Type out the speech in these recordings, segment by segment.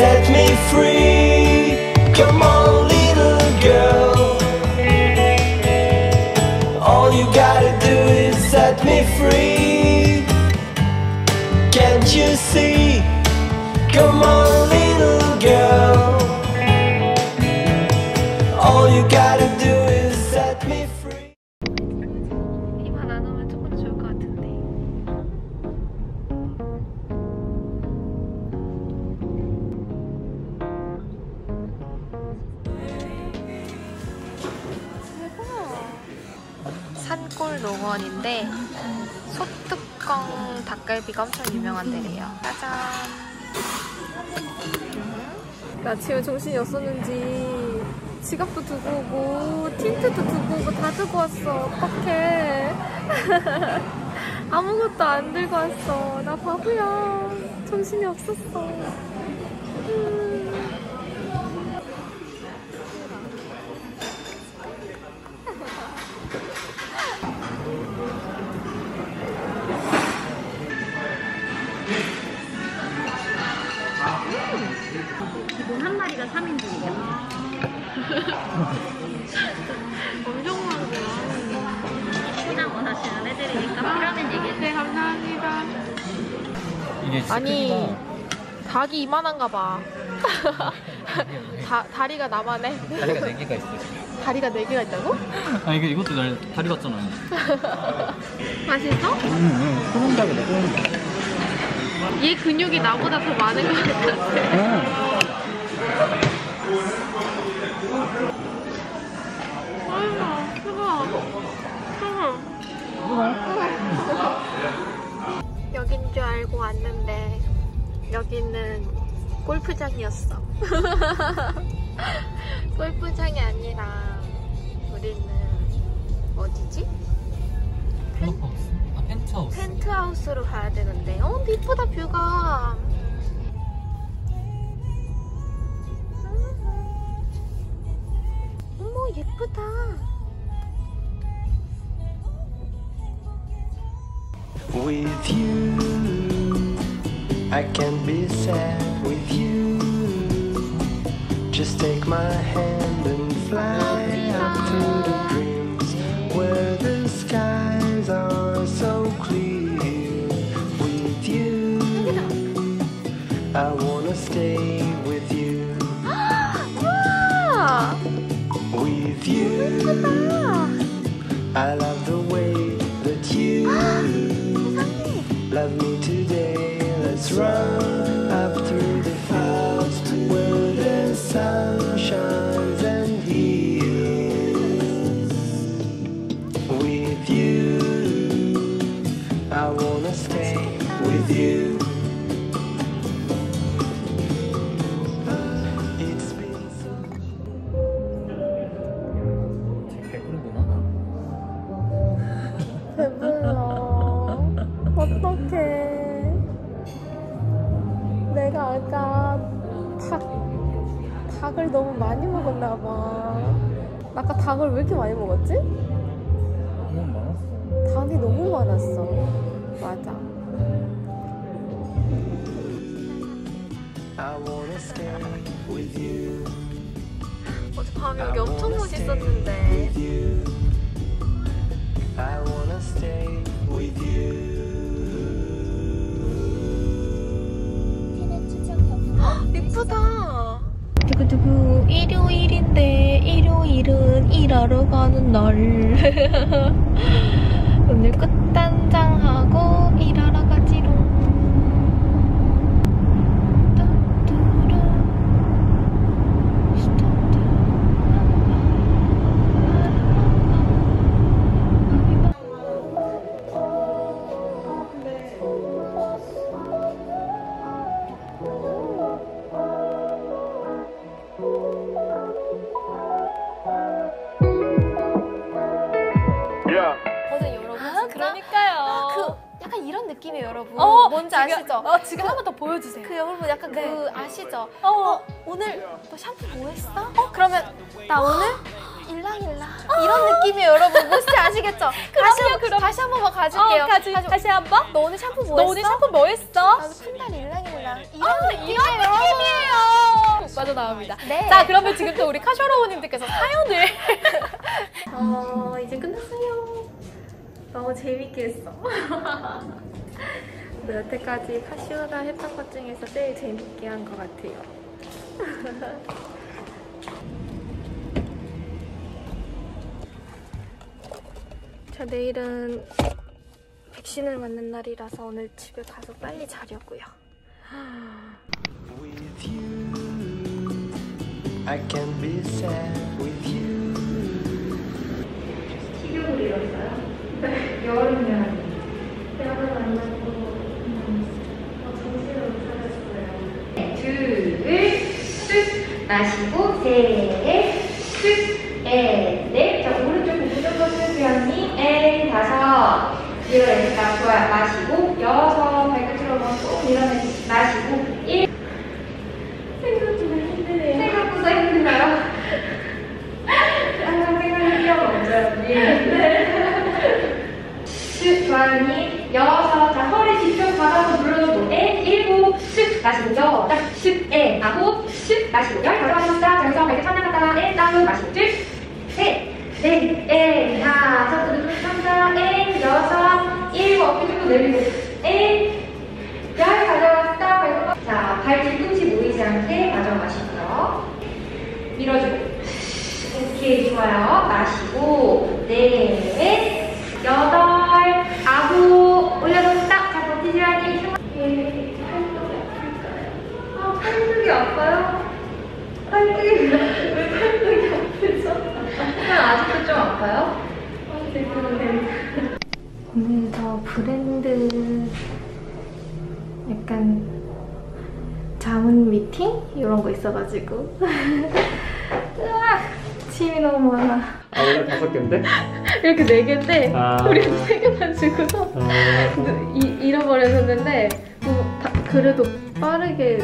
set me free. Come on, 닭갈비가 엄청 유명한 데래요. 짜잔. 나 아침에 정신이 없었는지 지갑도 두고 오고 틴트도 두고 오고 다 두고 왔어 어떡해 아무것도 안 들고 왔어 나 바보야 정신이 없었어 음. 아니 닭이 이만한가 봐. 다, 다리가 나만해? 다리가 4개가 있어요 다리가 4개가 있다고? 아 이게 이것도 날 다리 같잖아요 맛있어? 응응 소금 닭이다 소금 닭. 얘 근육이 나보다 더 많은 것 같아. 아이고, 뜨거워. 뜨거워. 여긴 줄 알고 왔는데 여기는 골프장이었어. 골프장이 아니라 우리는 어디지? 클럽하우스? 아 펜트하우스 펜트하우스로 가야 되는데 어 이쁘다 뷰가 어머 예쁘다 With you, I can be sad with you. Just take my hand and fly up through the dreams where the skies are so clear. With you, I wanna stay with you. With you, I love. right. 아까 닭을 왜 이렇게 많이 먹었지? 너무 많았어 닭이 너무 많았어 맞아 I wanna stay with you. 어젯밤에 I 여기 엄청 멋있었는데 with you. I wanna stay with you. 이쁘다 두구두구 일요일인데 일요일은 일하러 가는 날. 오늘 끝 아시죠? 어, 지금 한 번 더 보여주세요. 그 여러분 약간 네. 그 아시죠? 어, 어, 오늘 너 샴푸 뭐 했어? 어, 그러면 나 오늘 일랑일랑 이런 느낌이에요, 여러분. 뭔지 아시겠죠? 다시 한, 그럼. 다시 한 번만 가줄게요. 어, 가지, 다시 한 번. 너 오늘 샤프 뭐너 했어? 오늘 샴푸 뭐 했어? 나도 푼달 일랑일랑 이런 느낌이에요, 이런 느낌이에요. 빠져나옵니다. 네. 자, 그러면 지금 또 우리 카쇼로우님들께서 사연을. 어, 이제 끝났어요. 너무 재밌게 했어. 네, 여태까지 카시오가 했던 것 중에서 제일 재밌게 한 것 같아요. 저 내일은 백신을 맞는 날이라서 오늘 집에 가서 빨리 자려고요. With you, I can be sad with you. 쓱 마시고 셋, 넷, 넷. 자 오른쪽 오른쪽 수연님 에 다섯. 밀어내니까 좋아요. 마시고 여섯 발끝으로 쭉 밀어내 마시고 일. 생각보다 힘드네요. 생각보다 힘드나요? 항상 생각을 뛰어넘죠. 네. 쓱 좋아요님 여섯 자 허리 뒤쪽 바닥으로 눌러주고 에 일곱 쓱 마시고 여덟 쓱에 아홉 쓱 마시고 열. 자 여기서 발끝 천장갔다가 에 다운 마시고 둘셋넷에 다섯 또 누르고 삼자 에 여섯 일곱. 어깨 좀 내리고 에열 가져갔다. 발끝 자발 뒤꿈치 모이지 않게 가져 마시고요 밀어주고 오케이 좋아요. 마시고 넷 여덟 아홉 올려놓다 자 버티셔야 돼 예, 팔뚝이 아플까요? 아 팔뚝이 아파요? 팔뚝이 왜 팔뚝이 아프죠? 아직도 좀 아파요? 오늘 저 브랜드 약간 자문 미팅 이런 거 있어가지고 으악 침이 너무 많아 아 원래 다섯 개인데? 이렇게 네 개인데 아. 우리 세 개만 주고서 아, 이, 잃어버렸었는데 뭐 다- 그래도 빠르게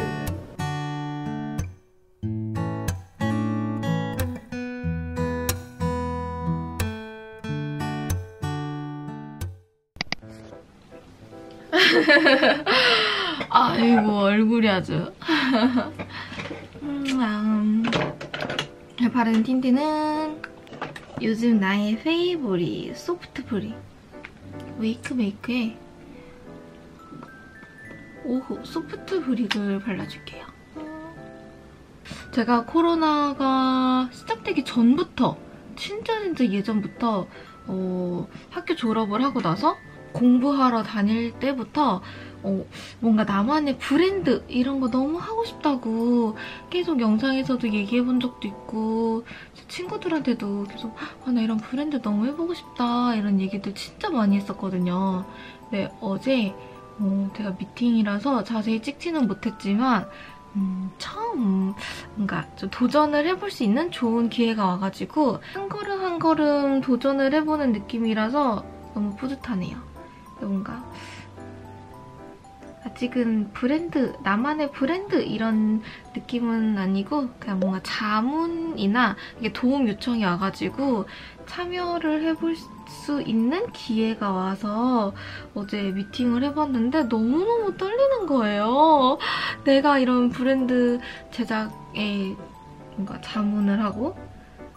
아이고 얼굴이 아주 음, 바르는 틴트는 요즘 나의 favorite soft brick 웨이크 메이크에 오호 soft brick을 발라줄게요. 제가 코로나가 시작되기 전부터 진짜 진짜 예전부터 어, 학교 졸업을 하고 나서 공부하러 다닐 때부터 어, 뭔가 나만의 브랜드 이런 거 너무 하고 싶다고 계속 영상에서도 얘기해 본 적도 있고 제 친구들한테도 계속 아, 나 이런 브랜드 너무 해보고 싶다 이런 얘기들 진짜 많이 했었거든요. 네, 어제 어, 제가 미팅이라서 자세히 찍지는 못했지만 음, 처음 뭔가 좀 도전을 해볼 수 있는 좋은 기회가 와가지고 한 걸음 한 걸음 도전을 해보는 느낌이라서 너무 뿌듯하네요. 뭔가 아직은 브랜드, 나만의 브랜드 이런 느낌은 아니고 그냥 뭔가 자문이나 이게 도움 요청이 와가지고 참여를 해볼 수 있는 기회가 와서 어제 미팅을 해봤는데 너무너무 떨리는 거예요. 내가 이런 브랜드 제작에 뭔가 자문을 하고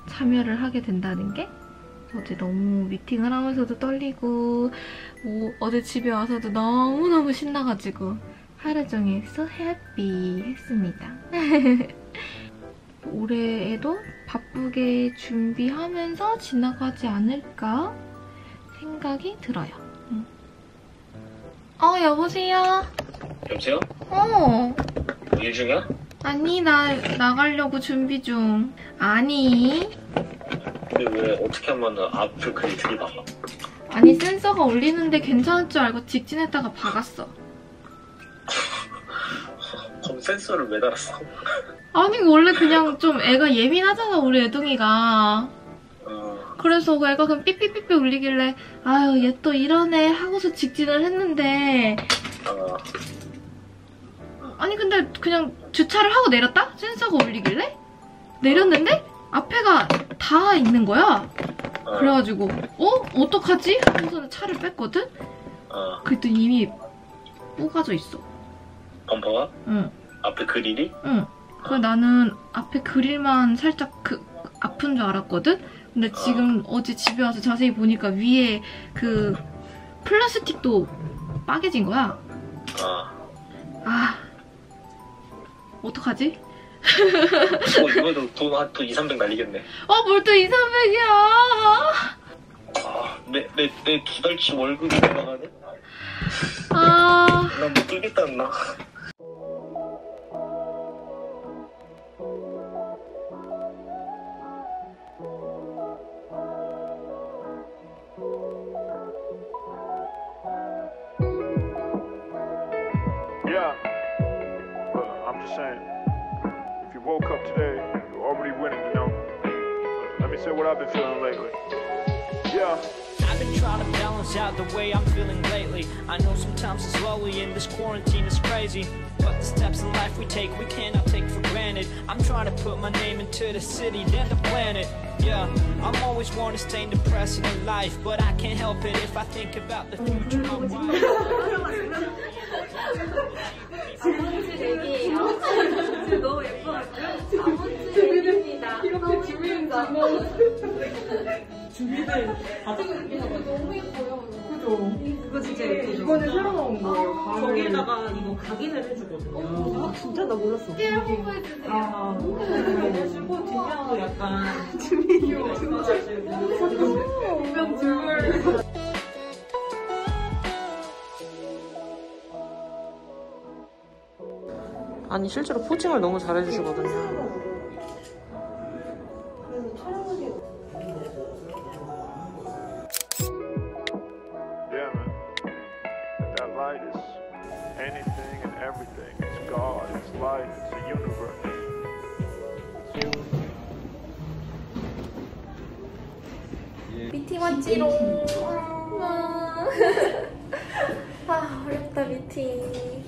참여를 하게 된다는 게 어제 너무 미팅을 하면서도 떨리고 뭐 어제 집에 와서도 너무너무 신나가지고 하루 종일 so happy 했습니다. 올해에도 바쁘게 준비하면서 지나가지 않을까 생각이 들어요. 음. 어, 여보세요? 여보세요? 어. 일 중이야? 아니, 나 나가려고 준비 중. 아니. 근데 왜 어떻게 하면 앞을 그리 들이박아? 아니, 센서가 울리는데 괜찮을 줄 알고 직진했다가 박았어. 그럼 센서를 왜 달았어? 아니, 원래 그냥 좀 애가 예민하잖아, 우리 애둥이가. 어, 그래서 그 애가 그냥 삐삐삐삐 울리길래, 아유, 얘 또 이러네 하고서 직진을 했는데, 어, 아니, 근데 그냥 주차를 하고 내렸다? 센서가 울리길래? 내렸는데? 앞에가 다 있는 거야. 어, 그래가지고, 어? 어떡하지? 하고서는 차를 뺐거든? 어, 그랬더니 이미 뽀가져 있어. 범퍼가? 응, 앞에 그릴이? 응. 그 나는 앞에 그릴만 살짝 그 아픈 줄 알았거든? 근데 지금 어 제 집에 와서 자세히 보니까 위에 그 플라스틱도 빠개진 거야. 아. 아, 어떡하지? 뭐 이거도 돈한또 2, 300 날리겠네. 아, 뭘 또 2, 300이야! 아, 내, 내, 내 두 달치 월급이 나가네? 아, 나못 끌겠다, 나. But I'm just saying, if you woke up today, you're already winning, you know. Let me say what I've been feeling lately. Yeah. I've been trying to balance out the way I'm feeling lately. I know sometimes it's lonely and this quarantine is crazy. But the steps in life we take, we cannot take for granted. I'm trying to put my name into the city, then the planet. Yeah, I'm always one to stay depressing in life. But I can't help it if I think about the future. My wife. 그거 진짜 예쁘죠? 이거는 새로 나온 거예요. 저기에다가 이거 각인을 해주거든요. 아, 진짜 나 몰랐어. 깨 홍보해주세요. 아, 해주고 약간. 아니 실제로 포징을 너무 잘해주시거든요. 미팅 왔지롱. 와. 아, 어렵다, 미팅.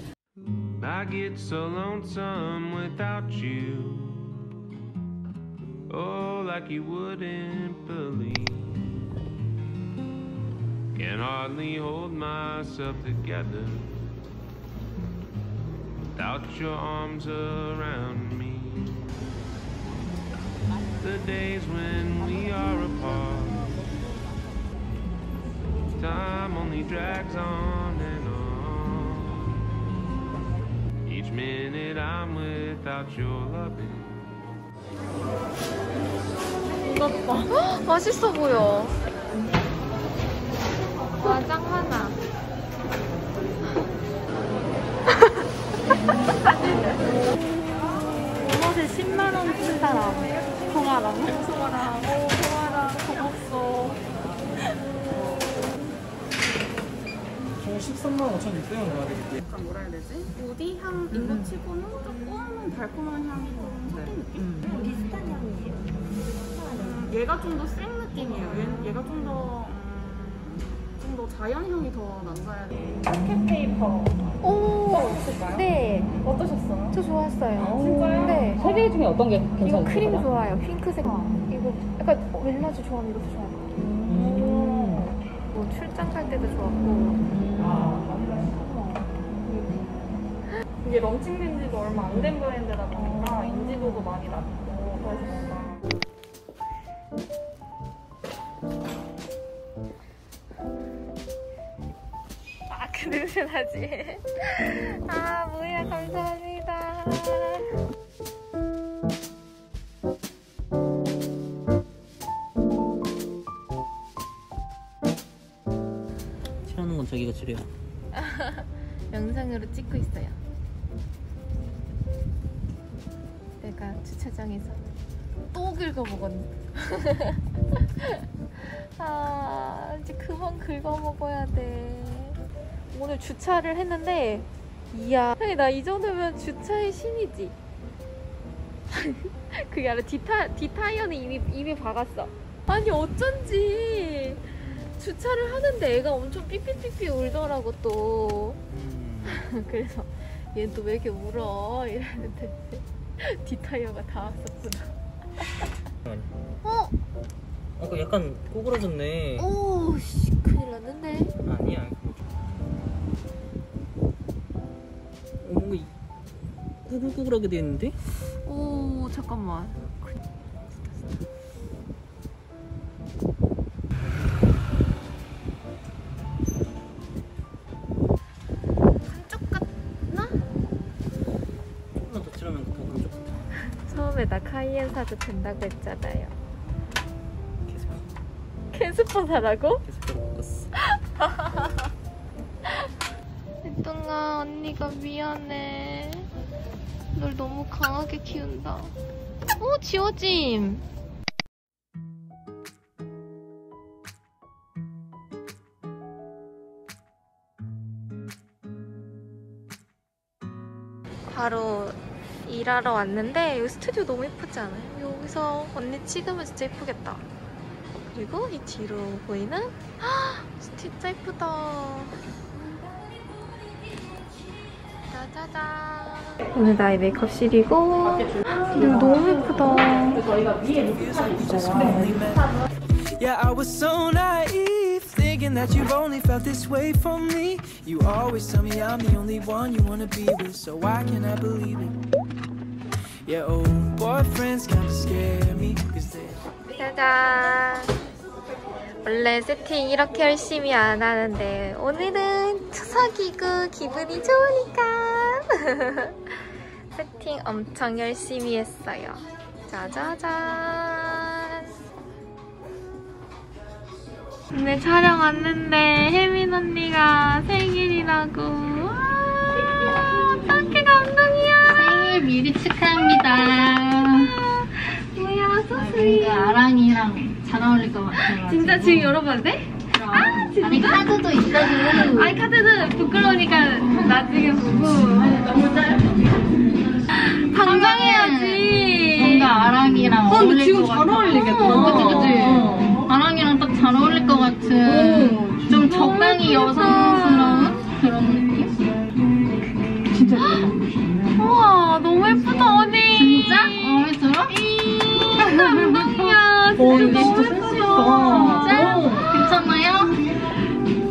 I get so lonesome without you. Oh, like you wouldn't believe. Can hardly hold myself together without your arms around me. The days when we are apart, Time only drags on and on. Each minute I'm without your loving. 맛있어 보여. 와장 하나. 옷에 10만 원쓴 사람. 송아랑. 송아랑. 오, 송아랑. 고맙소. 저 13만 5,600원 넣어야 되겠지. 약간 뭐라 해야 되지? woody 향인 거 치고는 조금 달콤한 향이 좀 섞인 느낌? 비슷한 향이에요. 음, 얘가 좀 더 센 느낌이에요. 얘, 얘가 좀 더, 음, 좀더 자연향이 더 남아야 돼. 캣페이퍼. 오. 네. 어떠셨어요? 저 좋았어요. 진짜요? 네. 세개 중에 어떤 게 이거 괜찮으세요? 크림 좋아요. 핑크색. 이거 약간 멜라주 좋아하면 이것도 좋아요. 뭐 출장 갈 때도 좋았고. 이게 런칭된 지도 얼마 안 된 브랜드다 보니까 인지도도 많이 낮고 그래서 아, 그 냄새 나지? 아, 뭐야, 감사합니다. 저기가 칠해요. 영상으로 찍고 있어요. 내가 주차장에서 또 긁어먹었네. 아, 이제 그만 긁어먹어야 돼. 오늘 주차를 했는데, 이야. 나이 정도면 주차의 신이지. 그게 아니라 디타, 디타이어는 이미, 이미 박았어. 아니, 어쩐지. 주차를 하는데 애가 엄청 삐삐삐삐 울더라고, 또. 그래서 얘는 또 왜 이렇게 울어? 이랬는데 디타이어가 다 왔었구나. 어? 아까 약간 꼬부러졌네. 오, 씨, 큰일 났는데. 아니야. 어, 뭔가 이- 구글구글하게 돼 있는데? 오 잠깐만. 나 카이엔 사도 된다고 했잖아요. 캐스퍼 사라고? 계속 바꿨어. 혜동아 언니가 미안해. 널 너무 강하게 키운다. 어 지워짐. 바로 일하러 왔는데 여기 스튜디오 너무 예쁘지 않아요? 여기서 언니 찍으면 진짜 예쁘겠다. 그리고 이 뒤로 보이는 헉, 진짜 예쁘다. 짜자잔. 오늘 나의 메이크업실이고 여기 너무 예쁘다. Yeah, I was so naive, thinking that you've only felt this way for me. You always tell me I'm the only one you wanna be with, so why can't I believe it? 짜잔. 원래 세팅 이렇게 열심히 안 하는데 오늘은 추석이고 기분이 좋으니까 세팅 엄청 열심히 했어요. 짜자잔. 오늘 촬영 왔는데 혜민 언니가 생일이라고. 와. 생일 미리 축하합니다. 뭐야 소스리. 뭔가 아랑이랑 잘 어울릴 것 같아요. 진짜 지금 열어봐도 돼? 아, 진짜? 아니 카드도 있어도. 아니 카드는 부끄러우니까 나중에 보고 너무 짧아 당장해야지 뭔가 아랑이랑 어, 근데 어울릴 지금 것 잘. 어울리겠다. 어, 그치 그치. 아랑이랑 딱 잘 어울릴 것 같은 좀 적당히 여성스러운 감동이야 어, 진짜 너무 진짜 진짜? 괜찮아요?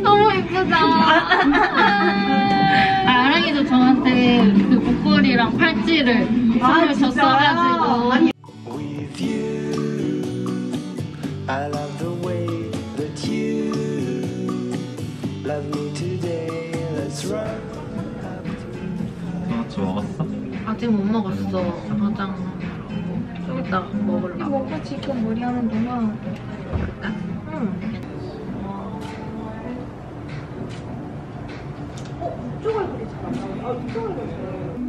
너무 예쁘다 아, 아랑이도 저한테 그 목걸이랑 팔찌를 선물 줬어가지고 with you. I love the way that you love me today. Let's run. 아침 먹었어? 아직 못 먹었어 좀 이따 먹을라 뭔가 지금 머리 하는 동안 응.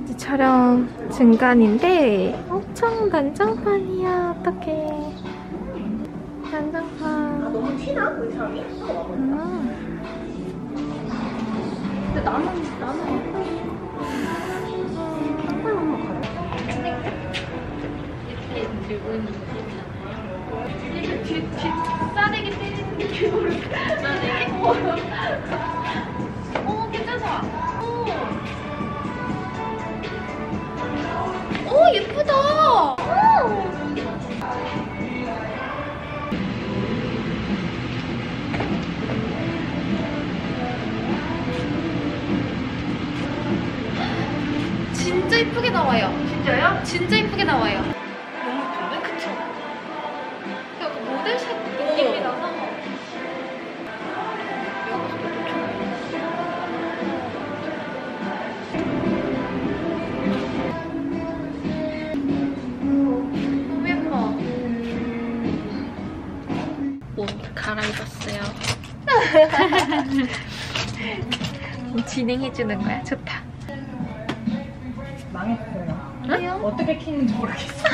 이제 촬영 중간인데 엄청 난장판이야. 어떡해. 난장판. 아 너무 티나? 의상이? 음. 근데 나는 나는 들고 있는 이게 뒤, 뒤 싸대기 때리는 느낌으로 싸대기? 어 괜찮아 오, 오 예쁘다 오. 진짜 이쁘게 나와요. 진짜요? 진짜 이쁘게 나와요. 진행해주는 거야. 좋다. 망했어요. 왜요? 어떻게 키는지 모르겠어요.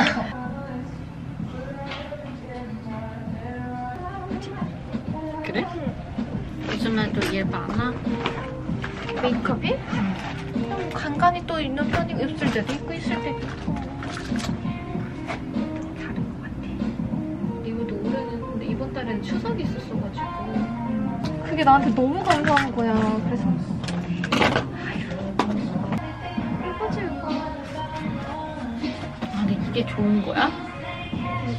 그래? 요즘에도 일 많아? 메이크업이? 그냥 간간히 또 있는 편이고 있을 때도 있고 있을 때도 있고 다른 것 같아. 이것도 올해는 근데 이번 달에는 추석이 있었어가지고 그게 나한테 너무 감사한 거야. 그래서 이게 좋은 거야?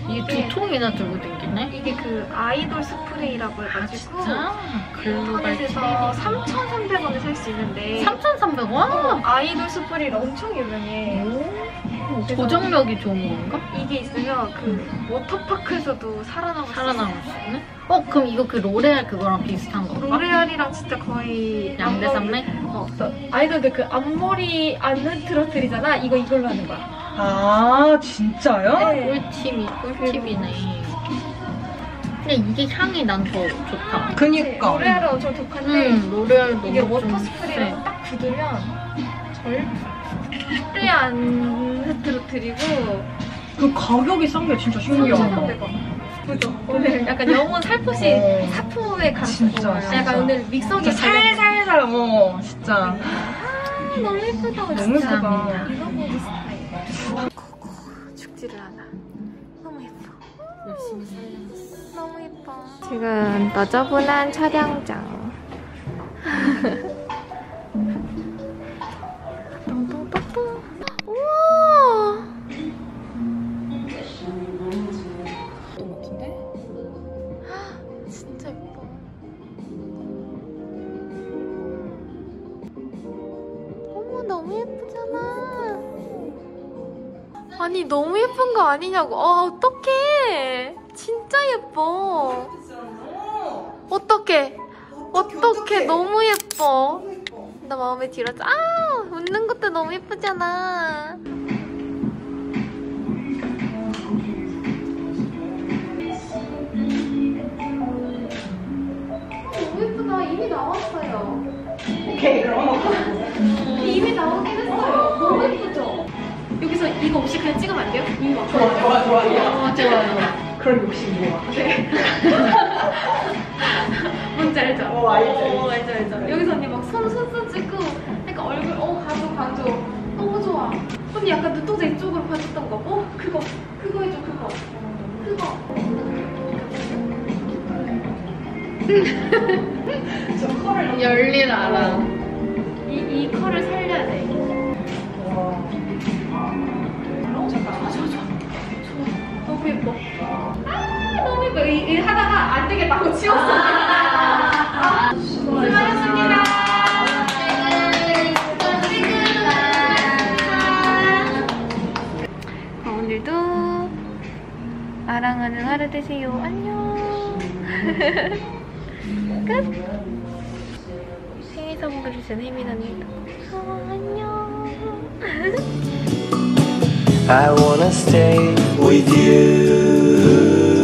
이게 두 통이나 들고 다니네? 이게 그 아이돌 스프레이라고 해가지고 진짜? 글로벌 인터넷에서 3,300원에 살 수 있는데 3,300원? 어, 아이돌 스프레이 엄청 유명해. 그래서 고정력이 좋은 건가? 이게 있으면 그 워터파크에서도 살아남을 수 살아남을. 수 있네? 어, 그럼 이거 그 로레알 그거랑 비슷한 건가? 로레알이랑 진짜 거의 양대 산맥? 어, 그래서 아이돌들 그 앞머리 안 흐트러뜨리잖아. 이거 이걸로 하는 거야. 아 진짜요? 네. 꿀팁이, 꿀팁이네. 근데 이게 향이 난 더 좋다. 그니까. 로레알은 엄청 독한데 음, 로레알 너무 이게 좀 워터 스프레이랑 세. 딱 굳으면 절대 안 흐트러뜨리고 그 가격이 싼 게 진짜 신기하다. 3,300원. 그죠? 오늘 약간 영혼 살포시 어. 사포에 가는 진짜. 약간 오늘 믹서기 살살살 어 진짜. 아, 너무 예쁘다. 너무 진짜. 예쁘다. 이너보 지금 너저분한 촬영장. 똥똥똥똥. 우와. 진짜 예뻐. 어머 너무 예쁘잖아. 아니 너무 예쁜 거 아니냐고. 아 어떡해. 예뻐. 어떡해. 어떡해. 너무 예뻐. 나 마음에 들었어. 아 웃는 것도 너무 예쁘잖아. 너무 예쁘다. 이미 나왔어요. 오케이 그럼. 이미 나오긴 했어요. 너무 예쁘죠? 여기서 이거 없이 그냥 찍으면 안 돼요? 왔어요. 좋아 좋아 좋아. 어, 좋아요. 그런 욕심 좋아. 네. 뭔지 알죠? 어, 알지. 어, 알죠, 알죠. 여기서 언니 막 손, 손, 손 찍고, 약간 얼굴, 어, 가줘, 가줘. 너무 좋아. 언니 약간 눈동자 이쪽으로 봐줬던 거. 어, 그거, 그거 해줘, 그거. 그거. 열일 알아. 이, 너무 예뻐. 아, 너무 예뻐. 이, 이 하다가 안 되겠다 하고 치웠어. 아, 수고하셨습니다. 어, 오늘도 아랑하는 하루 되세요. 안녕. 끝. 생일 선물을 주신 혜민 언니도. 어, 안녕. I wanna stay with you.